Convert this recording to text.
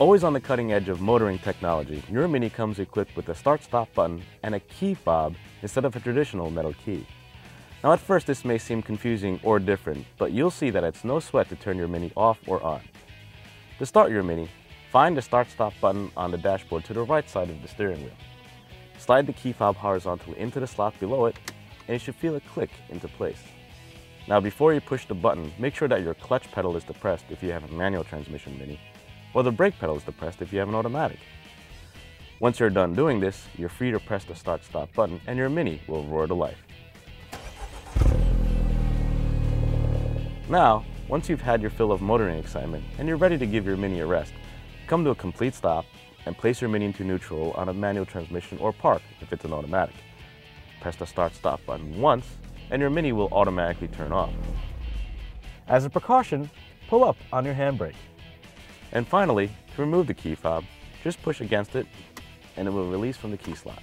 Always on the cutting edge of motoring technology, your Mini comes equipped with a start-stop button and a key fob instead of a traditional metal key. Now at first this may seem confusing or different, but you'll see that it's no sweat to turn your Mini off or on. To start your Mini, find the start-stop button on the dashboard to the right side of the steering wheel. Slide the key fob horizontally into the slot below it, and you should feel it click into place. Now before you push the button, make sure that your clutch pedal is depressed if you have a manual transmission Mini, or the brake pedal is depressed if you have an automatic. Once you're done doing this, you're free to press the start stop button and your Mini will roar to life. Now, once you've had your fill of motoring excitement and you're ready to give your Mini a rest, come to a complete stop and place your Mini into neutral on a manual transmission or park if it's an automatic. Press the start stop button once and your Mini will automatically turn off. As a precaution, pull up on your handbrake. And finally, to remove the key fob, just push against it and it will release from the key slot.